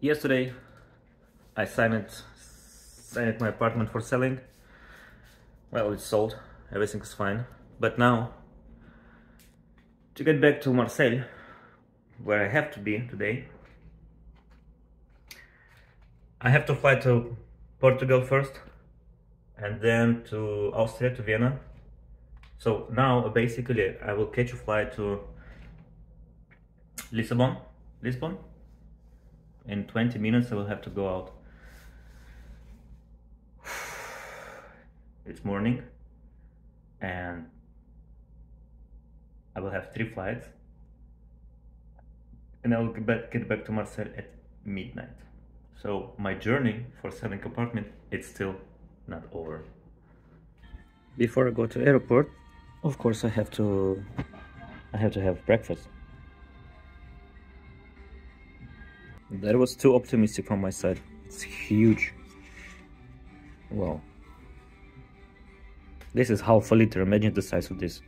Yesterday I signed signed my apartment for selling. Well, it's sold. Everything is fine. But now to get back to Marseille, where I have to be today, I have to fly to Portugal first and then to Austria, to Vienna. So now basically I will catch a flight to Lisbon, Lisbon. In 20 minutes I will have to go out. It's morning and I will have three flights and I will get back, get back to Marseille at midnight. So my journey for selling apartment it's still not over. Before I go to airport, of course I have to I have to have breakfast. That was too optimistic from my side. It's huge. Wow. This is half a liter. Imagine the size of this.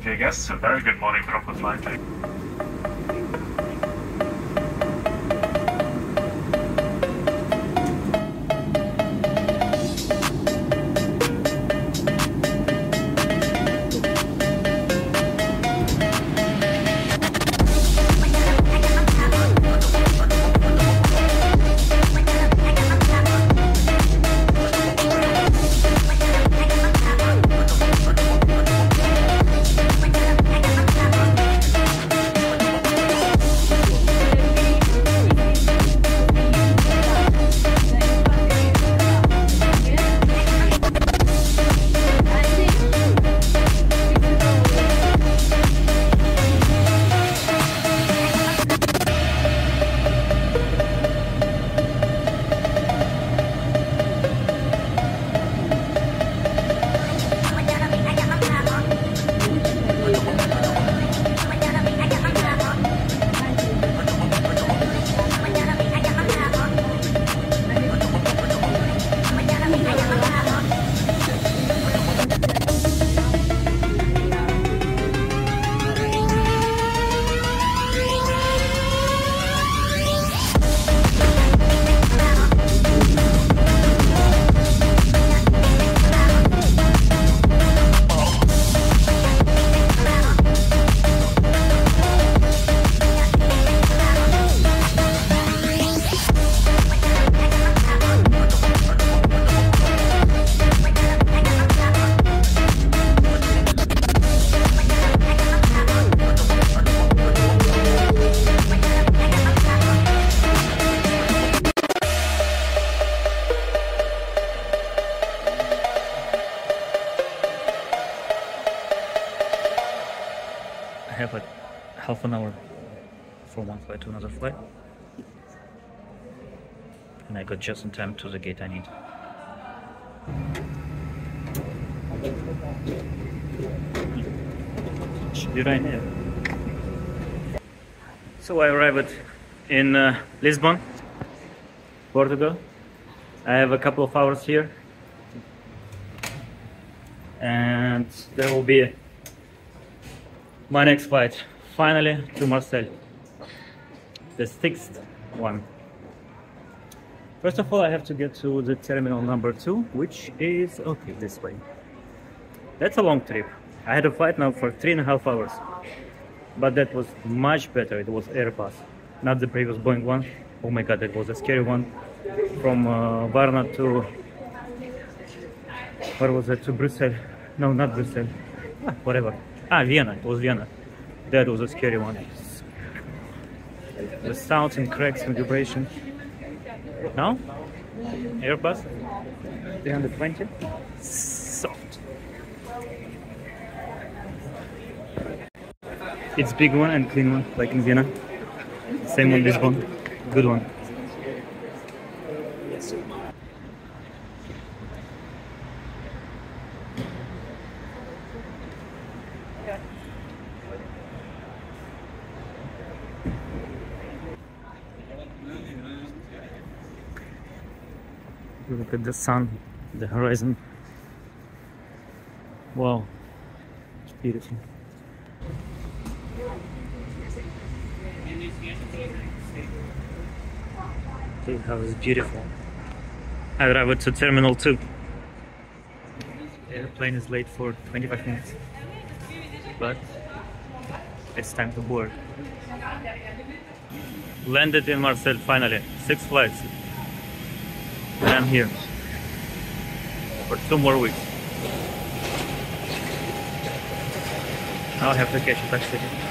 Okay, guests, a very good morning from the flight. Have like half an hour from one flight to another flight. And I got just in time to the gate I need. Should be right here. So I arrived in uh, Lisbon, Portugal. I have a couple of hours here. And there will be my next flight finally to Marseille the sixth one. First of all I have to get to the terminal number two which is okay this way. That's a long trip. I had a flight now for three and a half hours. But that was much better. It was Airbus not the previous Boeing one. Oh my god that was a scary one. From uh, Varna to where was it? To Brussels. No not Brussels. Ah, whatever Ah, Vienna. It was Vienna. That was a scary one. The sounds and cracks and vibration. Now, Airbus 320. Soft. It's big one and clean one, like in Vienna. Same on this one. Good one. Look at the sun, the horizon. Wow, it's beautiful. See how it's beautiful. I arrived to Terminal 2. The airplane is late for 25 minutes. But it's time to board. Landed in Marseille finally. Six flights. And I'm here. For two more weeks. Now I have to catch a taxi.